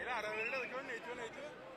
¿Qué es eso? ¿Qué es eso? ¿Qué.